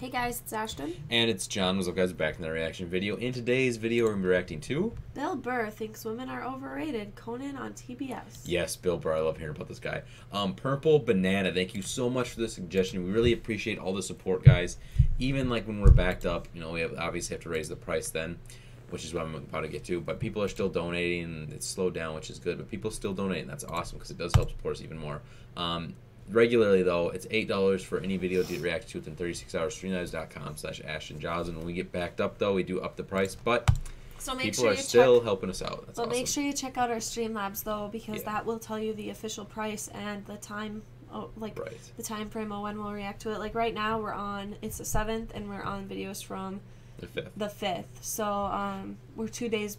Hey guys, it's Ashtyn. And it's Jon. What's up, guys? Back in the reaction video. In today's video, we're reacting to. Bill Burr thinks women are overrated. Conan on TBS. Yes, Bill Burr. I love hearing about this guy. Um, Purple Banana. Thank you so much for the suggestion. We really appreciate all the support, guys. Even like when we're backed up, you know, we have, obviously have to raise the price then, which is what I'm about to get to. But people are still donating. It's slowed down, which is good. But people still donate, and that's awesome because it does help support us even more. Um, regularly though it's eight dollars for any video to react to within 36 hours. Streamlabs.com slash ashtyn jaws and when we get backed up though we do up the price but so make people sure are you still check, helping us out. That's but awesome. make sure you check out our streamlabs though because Yeah. that will tell you the official price and the time oh, like right. the time frame of when we'll react to it. Like right now we're on it's the 7th and we're on videos from the fifth. the 5th so um we're two days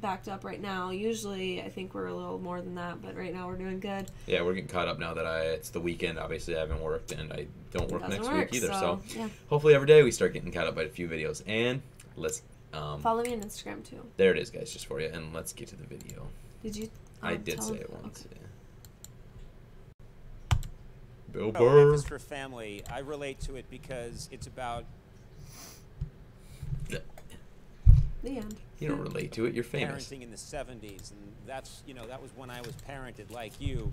backed up right now. Usually i think we're a little more than that but right now we're doing good. Yeah we're getting caught up now that i it's the weekend. Obviously i haven't worked and i don't work next work, week either so, yeah. hopefully every day we start getting caught up by a few videos. And let's um follow me on instagram too. There it is guys just for you. And let's get to the video. Did you i um, did tell say him- it once okay. yeah. bill Oh, burr Life is for family. I relate to it because it's about the end you don't relate to it you're famous parenting in the 70s, and that's you know that was when I was parented like you.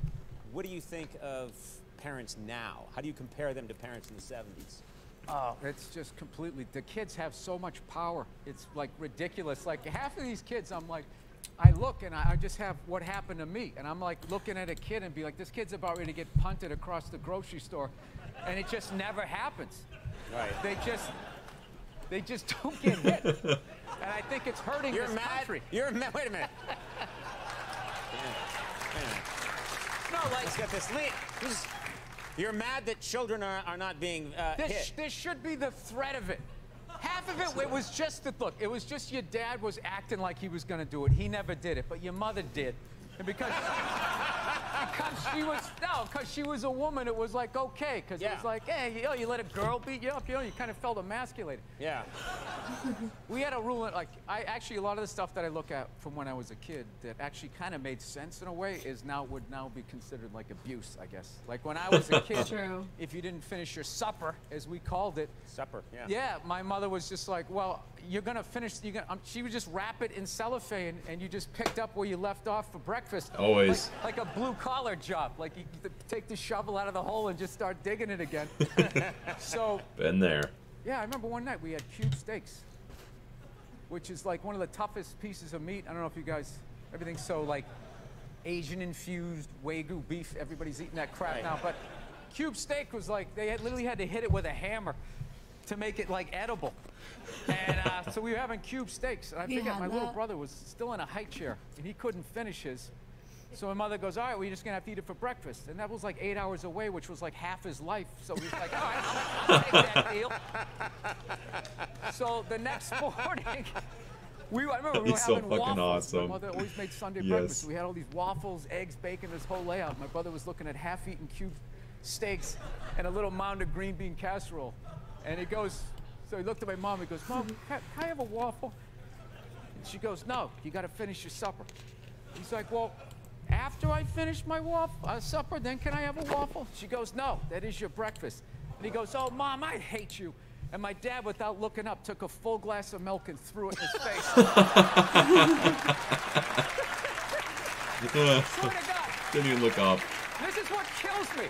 What do you think of parents now? How do you compare them to parents in the 70s? Oh, it's just completely. The kids have so much power. It's like ridiculous. Like half of these kids, I'm like, I look and I, I just have what happened to me, and I'm like looking at a kid and be like, this kid's about ready to get punted across the grocery store, and it just never happens. Right. They just, they just don't get hit, and I think it's hurting You're this mad. country. You're mad. Wait a minute. Wait a minute. No, like, let's get this. Lee, this- You're mad that children are, are not being uh, This, hit. this should be the threat of it. Half of it, it was just that, look, it was just your dad was acting like he was going to do it. He never did it, but your mother did. And because, because she was, no, because she was a woman, it was like, okay. Because it was like, hey, you know, you let a girl beat you up, you know, you kind of felt emasculated. Yeah. We had a rule, like, I actually, a lot of the stuff that I look at from when I was a kid that actually kind of made sense in a way is now, would now be considered like abuse, I guess. Like when I was a kid, True. if you didn't finish your supper, as we called it, Supper. Yeah. yeah, my mother was just like, well, you're gonna finish. You're gonna. Um, she would just wrap it in cellophane, and you just picked up where you left off for breakfast. Always. Like, like a blue collar job. Like you take the shovel out of the hole and just start digging it again. so been there yeah, I remember one night we had cube steaks, which is like one of the toughest pieces of meat. I don't know if you guys, everything's so like Asian infused Wagyu beef. Everybody's eating that crap Right. now. But cube steak was like, they had, literally had to hit it with a hammer to make it like edible. And uh, so we were having cube steaks. And I You forget, had my little brother was still in a high chair and he couldn't finish his. So my mother goes, all right, we're just gonna have to eat it for breakfast. And that was like eight hours away, which was like half his life. So he was like, all right, I'll, I'll take that deal. So the next morning, we I remember we were He's so having fucking waffles. My mother always made Sunday Yes. breakfast. We had all these waffles, eggs, bacon, this whole layout. My brother was looking at half-eaten cube steaks and a little mound of green bean casserole. And he goes, so he looked at my mom. He goes, Mom, can, can I have a waffle? And she goes, No, you got to finish your supper. He's like, Well, after I finish my waffle, uh, supper, then can I have a waffle? She goes, No, that is your breakfast. And he goes, Oh, Mom, I hate you. And my dad, without looking up, took a full glass of milk and threw it in his face. Swear to God, didn't even look up this is what kills me.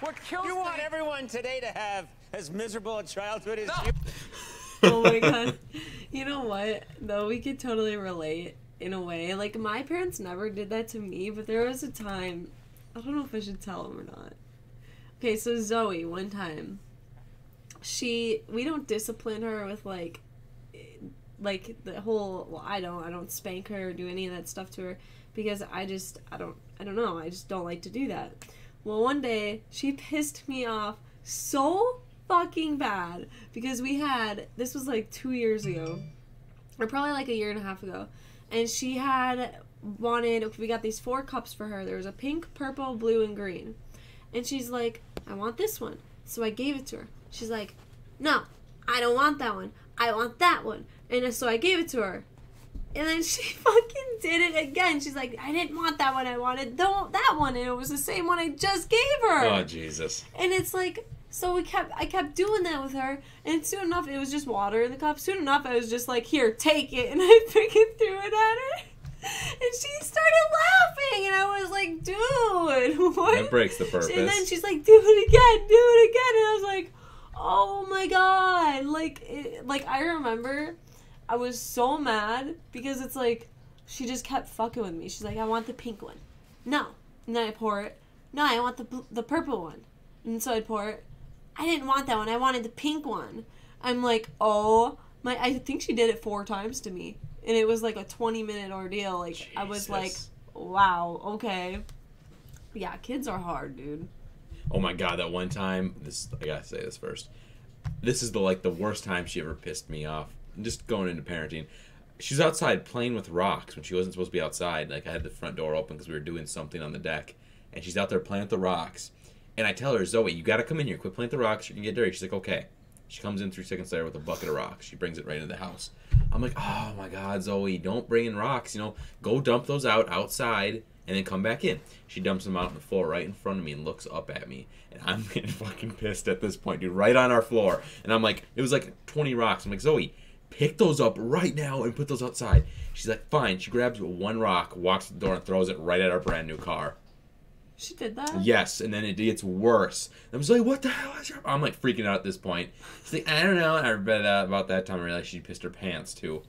What kills You me. want everyone today to have as miserable a childhood as No. you. oh my god. You know what? Though we could totally relate in a way. Like my parents never did that to me, but there was a time. I don't know if I should tell them or not. Okay, so Zoe, one time, she we don't discipline her with like, like the whole. Well, I don't. I don't spank her or do any of that stuff to her because I just I don't I don't know. I just don't like to do that. Well, one day she pissed me off so fucking bad because we had this was like two years ago, or probably like a year and a half ago, and she had wanted we got these four cups for her. There was a pink, purple, blue, and green, and she's like, I want this one, so I gave it to her. She's like, No, I don't want that one. I want that one, and so I gave it to her. And then she fucking did it again. She's like, I didn't want that one. I wanted the, that one. And it was the same one I just gave her. oh jesus And it's like, So we kept, I kept doing that with her, and soon enough, it was just water in the cup. Soon enough, I was just like, "Here, take it," and I freaking threw it at her, and she started laughing, and I was like, "Dude, what?" That breaks the purpose. And then she's like, "Do it again, do it again," and I was like, "Oh my god!" Like, it, like I remember, I was so mad because it's like she just kept fucking with me. She's like, "I want the pink one." No, and then I pour it. No, I want the the purple one, and so I pour it. I didn't want that one. I wanted the pink one. I'm like, oh my! I think she did it four times to me, and it was like a 20 minute ordeal. Like I was like, wow, okay. Yeah, kids are hard, dude. Oh my god, that one time. This I gotta say this first. This is the like the worst time she ever pissed me off. Just going into parenting. She was outside playing with rocks when she wasn't supposed to be outside. Like I had the front door open because we were doing something on the deck, and she's out there playing with the rocks. And I tell her, Zoe, you gotta come in here. Quit playing with the rocks. You're gonna get dirty. She's like, okay. She comes in three seconds later with a bucket of rocks. She brings it right into the house. I'm like, oh my god, Zoe, don't bring in rocks. You know, go dump those out outside and then come back in. She dumps them out on the floor right in front of me and looks up at me. And I'm getting fucking pissed at this point, dude, right on our floor. And I'm like, it was like 20 rocks. I'm like, Zoe, pick those up right now and put those outside. She's like, fine. She grabs one rock, walks to the door, and throws it right at our brand new car. She did that. Yes, and then it gets worse. I was like, "What the hell is your?" I'm like freaking out at this point. She's like, "I don't know." And I read that about that time. I realized she pissed her pants too.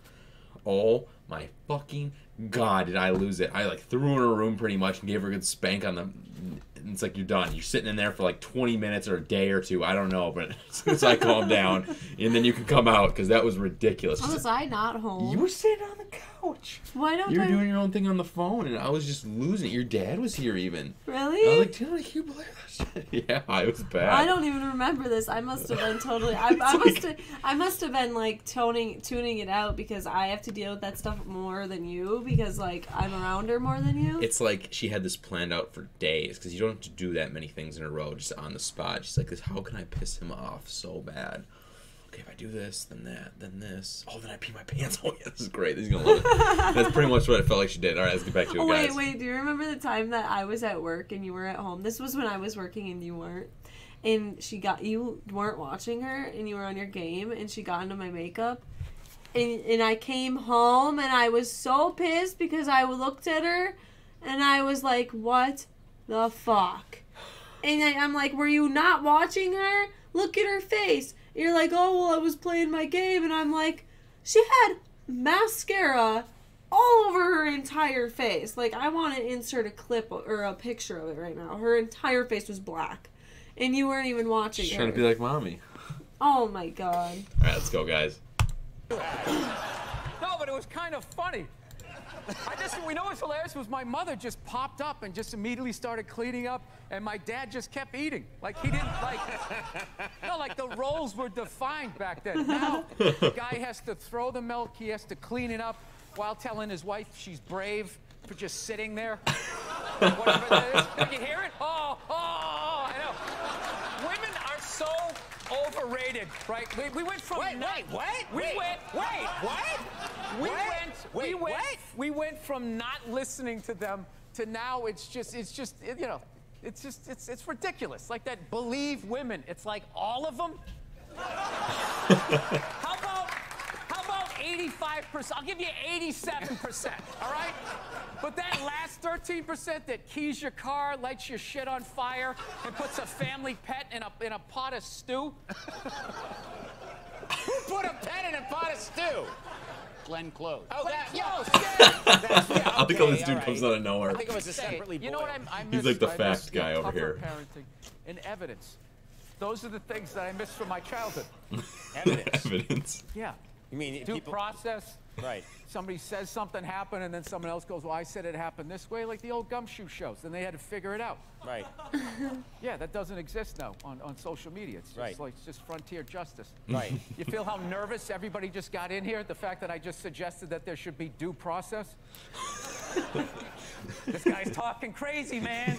Oh my fucking god! Did I lose it? I like threw her in her room pretty much and gave her a good spank on the. and It's like you're done. You're sitting in there for like 20 minutes or a day or two. I don't know, but as soon as I calm down, and then you can come out because that was ridiculous. How was I not home? You were sitting on the couch. Why don't You were I? doing your own thing on the phone, and I was just losing it. Your dad was here even. really? I was like, Taylor, can you believe that shit? Yeah, I was bad. I don't even remember this. I must have been totally. I, I must have. I must have been like toning, tuning it out because I have to deal with that stuff more than you because like I'm around her more than you. It's like she had this planned out for days because you don't have to do that many things in a row just on the spot. She's like, "This, how can I piss him off so bad? Okay, if I do this, then that, then this. Oh, then I pee my pants. Oh yeah, this is great. This is gonna love it. That's pretty much what it felt like she did. All right, let's get back to it, Oh wait, wait. Do you remember the time that I was at work and you were at home? This was when I was working and you weren't. And she got you weren't watching her and you were on your game and she got into my makeup. And and I came home and I was so pissed because I looked at her and I was like, "What the fuck?" And I, I'm like, "Were you not watching her? Look at her face." And you're like, "Oh well, I was playing my game," and I'm like, "She had mascara all over her entire face. Like I want to insert a clip or a picture of it right now. Her entire face was black, and you weren't even watching She's her. trying to be like mommy. oh my god! All right, let's go, guys. No, but it was kind of funny. I just, we know what's hilarious was my mother just popped up and just immediately started cleaning up, and my dad just kept eating. Like he didn't like, no, like the roles were defined back then. Now the guy has to throw the milk, he has to clean it up, while telling his wife she's brave for just sitting there. Whatever that is. Did you hear it? Oh, oh, oh, I know. Women are so overrated, right? We, we went from Wait, wait, what? We Wait, went. wait, what? We Went. we went. what? We went from not listening to them to now. It's just. It's just. it- you know. It's just. It's. It's ridiculous. Like that. Believe women. It's like all of them. how about? How about 85%? I'll give you 87%. All right. But that last 13% that keys your car, lights your shit on fire, and puts a family pet in a in a pot of stew. Who Put a pet in a pot of stew. Glenn Close. Oh, that, Yo, yeah. yeah. That's, I think all okay, this dude all comes out of nowhere. I think it was a separately You know what boiled. I, I He's like the I fact guy over here. Parenting and evidence. Those are the things that I missed from my childhood. Evidence. Evidence. Yeah. You mean Due people? process. Right. Somebody says something happened, and then someone else goes, "Well, I said it happened this way," like the old gumshoe shows. Then they had to figure it out. Right. Yeah, that doesn't exist now on, on social media. It's just Right. like it's just frontier justice. Right. You feel how nervous everybody just got in here? The fact that I just suggested that there should be due process? this guy's talking crazy, man.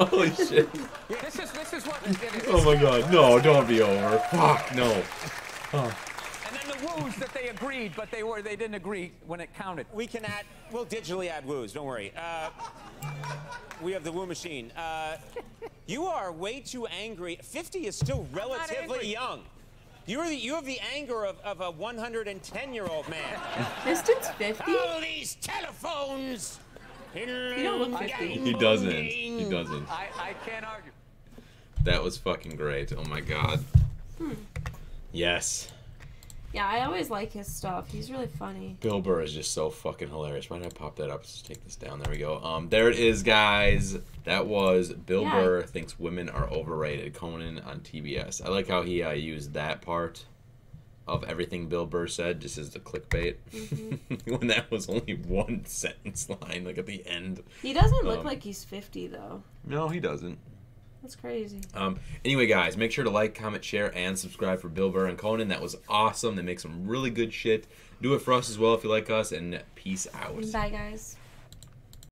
Just going ISIS. Holy shit. This is this is what. it is. Oh my god. No, don't be over. Fuck, no. And then the woos that they agreed, but they were they didn't agree when it counted. We can add, we'll digitally add woos, don't worry. Uh, we have the woo machine. Uh, you are way too angry. 50 is still relatively young. You're the, you have the anger of, of a 110 year old man. This dude's 50? All these telephones. You don't look 50. He doesn't. He doesn't. I, I can't argue. That was fucking great. Oh my god. Yes. Yeah, I always like his stuff. He's really funny. Bill Burr is just so fucking hilarious. Why did I pop that up? Let's take this down. There we go. Um, there it is, guys. That was Bill Yeah. Burr thinks women are overrated. Conan on TBS. I like how he uh, used that part of everything Bill Burr said just as the clickbait. when that was only one sentence line, like at the end. He doesn't look Um, like he's 50, though. No, he doesn't. That's crazy. Um, anyway, guys, make sure to like, comment, share, and subscribe for Bill Burr and Conan. That was awesome. They make some really good shit. Do it for us as well if you like us, and peace out. Bye, guys.